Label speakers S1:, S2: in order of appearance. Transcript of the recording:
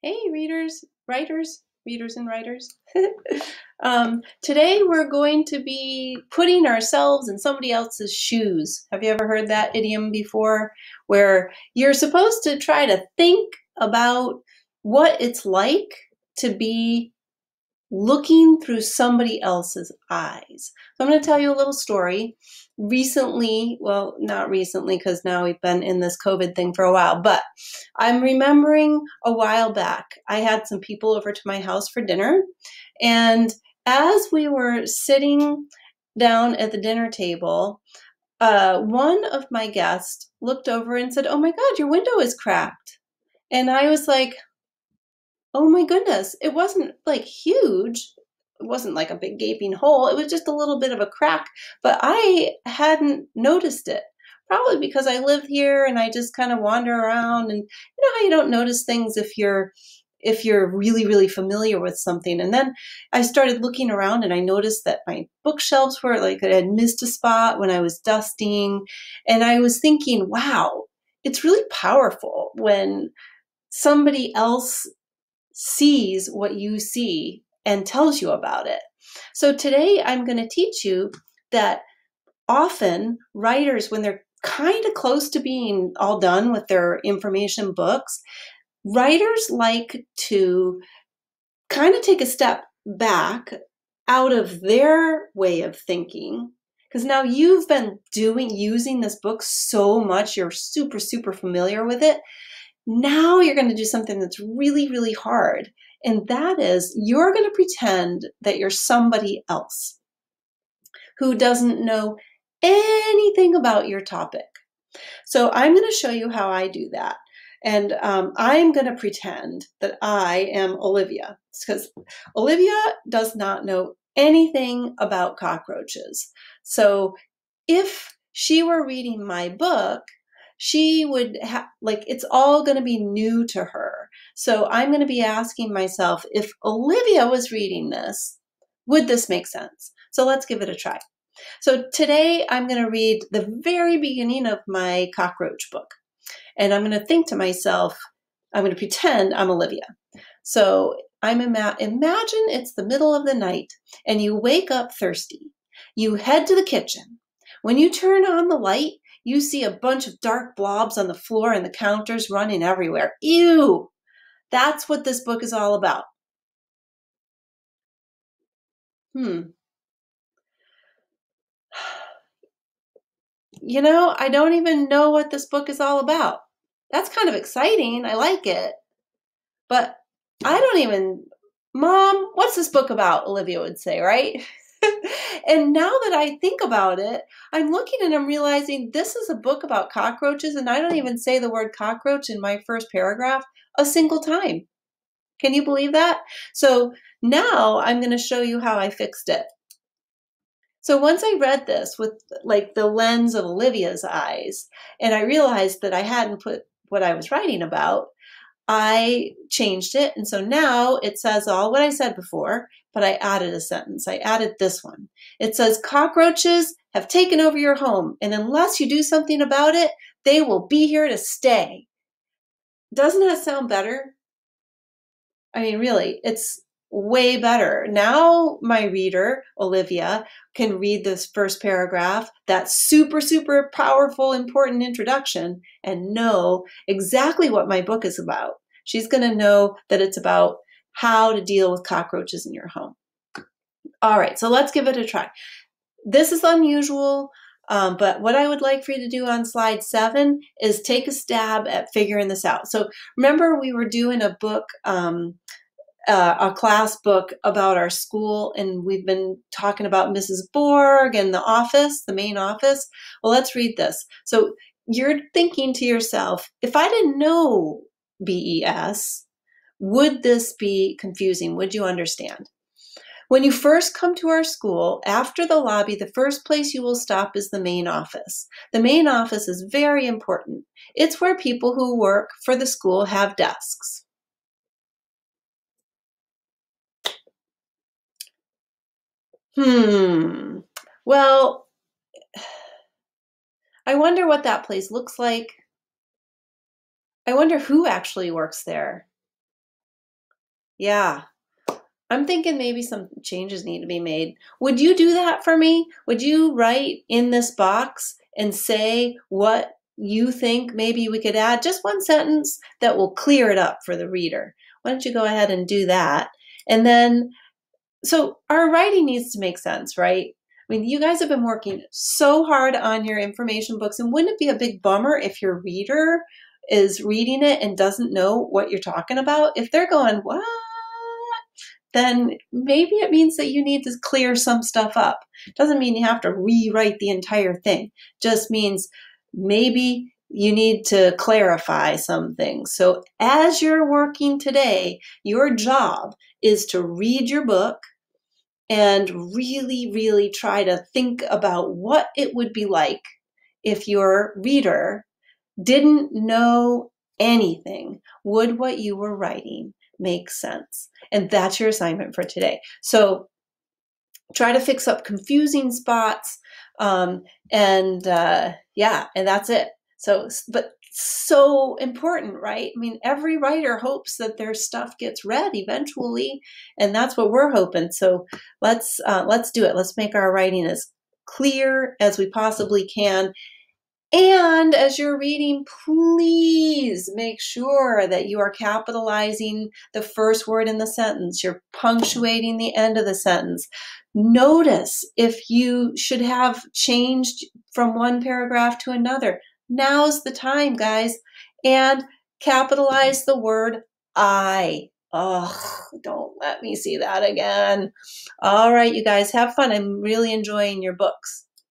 S1: Hey, readers, writers, readers, and writers. um, today we're going to be putting ourselves in somebody else's shoes. Have you ever heard that idiom before? Where you're supposed to try to think about what it's like to be looking through somebody else's eyes. So I'm going to tell you a little story. Recently, well, not recently because now we've been in this COVID thing for a while, but I'm remembering a while back, I had some people over to my house for dinner. And as we were sitting down at the dinner table, uh, one of my guests looked over and said, Oh my God, your window is cracked. And I was like, oh my goodness, it wasn't like huge. It wasn't like a big gaping hole. It was just a little bit of a crack, but I hadn't noticed it. Probably because I live here and I just kind of wander around and you know how you don't notice things if you're if you're really really familiar with something and then i started looking around and i noticed that my bookshelves were like i had missed a spot when i was dusting and i was thinking wow it's really powerful when somebody else sees what you see and tells you about it. So today I'm going to teach you that often writers, when they're kind of close to being all done with their information books, writers like to kind of take a step back out of their way of thinking because now you've been doing using this book so much you're super super familiar with it now you're going to do something that's really, really hard. And that is you're going to pretend that you're somebody else who doesn't know anything about your topic. So I'm going to show you how I do that. And um, I'm going to pretend that I am Olivia because Olivia does not know anything about cockroaches. So if she were reading my book, she would have like it's all going to be new to her. So I'm going to be asking myself if Olivia was reading this, would this make sense? So let's give it a try. So today I'm going to read the very beginning of my cockroach book. And I'm going to think to myself, I'm going to pretend I'm Olivia. So I'm ima- imagine it's the middle of the night and you wake up thirsty. You head to the kitchen. When you turn on the light, you see a bunch of dark blobs on the floor and the counters running everywhere. Ew! That's what this book is all about. Hmm. You know, I don't even know what this book is all about. That's kind of exciting. I like it. But I don't even, Mom, what's this book about? Olivia would say, right? and now that I think about it, I'm looking and I'm realizing this is a book about cockroaches, and I don't even say the word cockroach in my first paragraph a single time. Can you believe that? So now I'm going to show you how I fixed it. So once I read this with like the lens of Olivia's eyes, and I realized that I hadn't put what I was writing about, I changed it. And so now it says all what I said before, but I added a sentence. I added this one. It says, Cockroaches have taken over your home, and unless you do something about it, they will be here to stay. Doesn't that sound better? I mean, really, it's way better. Now, my reader, Olivia, can read this first paragraph, that super, super powerful, important introduction, and know exactly what my book is about. She's going to know that it's about how to deal with cockroaches in your home. All right, so let's give it a try. This is unusual. Um, but what I would like for you to do on slide seven is take a stab at figuring this out. So remember, we were doing a book um, uh, a class book about our school, and we've been talking about Mrs. Borg and the office, the main office. Well, let's read this. So you're thinking to yourself, if I didn't know BES, would this be confusing? Would you understand? When you first come to our school, after the lobby, the first place you will stop is the main office. The main office is very important. It's where people who work for the school have desks. Hmm. Well, I wonder what that place looks like. I wonder who actually works there. Yeah. I'm thinking maybe some changes need to be made. Would you do that for me? Would you write in this box and say what you think maybe we could add? Just one sentence that will clear it up for the reader. Why don't you go ahead and do that? And then, so our writing needs to make sense, right? I mean, you guys have been working so hard on your information books, and wouldn't it be a big bummer if your reader is reading it and doesn't know what you're talking about? If they're going, what? Then maybe it means that you need to clear some stuff up. Doesn't mean you have to rewrite the entire thing. Just means maybe you need to clarify some things. So as you're working today, your job is to read your book, and really, really try to think about what it would be like if your reader didn't know anything. Would what you were writing make sense? And that's your assignment for today. So try to fix up confusing spots. Um, and uh, yeah, and that's it. So, but so important, right? I mean, every writer hopes that their stuff gets read eventually, and that's what we're hoping. So let's uh, let's do it. Let's make our writing as clear as we possibly can. And as you're reading, please make sure that you are capitalizing the first word in the sentence. You're punctuating the end of the sentence. Notice if you should have changed from one paragraph to another. Now's the time, guys. And capitalize the word I. Oh, don't let me see that again. All right, you guys, have fun. I'm really enjoying your books.